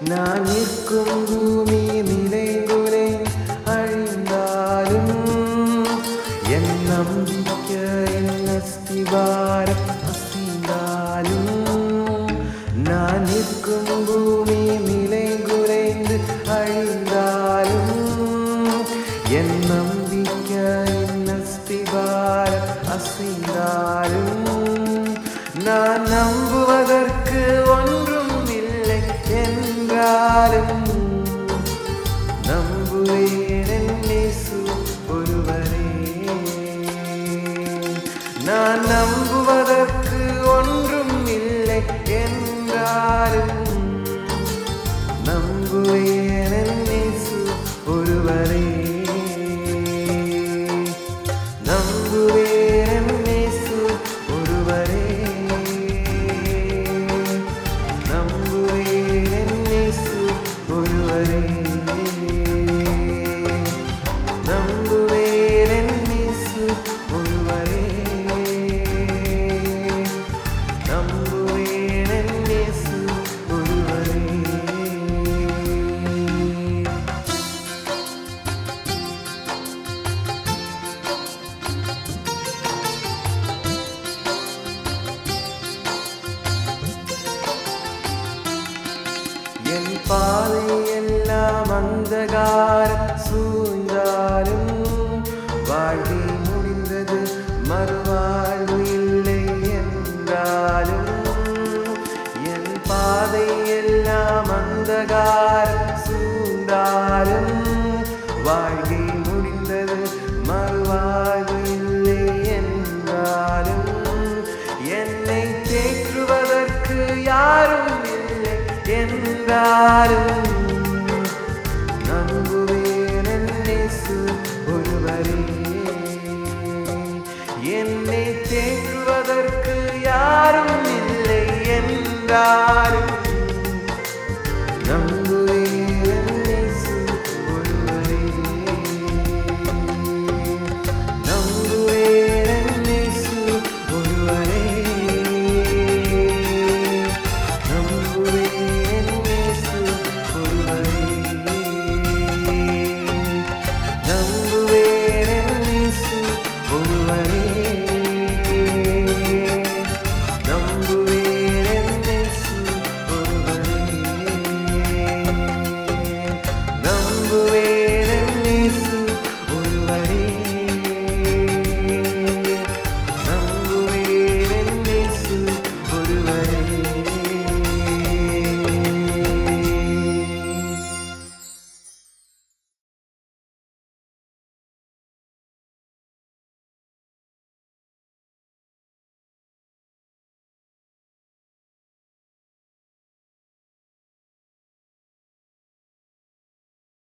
நான் நிற்கும் பூமி நிலைகுலை அழிந்தாலும் என் நம்பிக்கை என் அஸ்திவாரம் அசைந்தாலும் நான் நிற்கும் பூமி நிலை குறைந்து அழிந்தாலும் என் நம்பிக்கை என்றாலும் நம்புவேன் என் இயேசு ஒருவரே நான் நம்புவதற்கு ஒன்றும் இல்லை என்றாலும் பாதையெல்லாம் அந்தகார சூழ்ந்தாலும் வாழ்க்கை முடிந்தது மறுவாழ்வு இல்லை என்றாலும் என் பாதையெல்லாம் அந்தகார சூழ்ந்தாலும் வாழ்க்கை முடிந்தது மறுவாழ்வு இல்லை என்றாலும் என்னை தேற்றுவதற்கு யாரும் என்றாலும் நம்புவேன் ஒருவரே என்னை தேற்றுவதற்கு யாரும் இல்லை என்றாலும்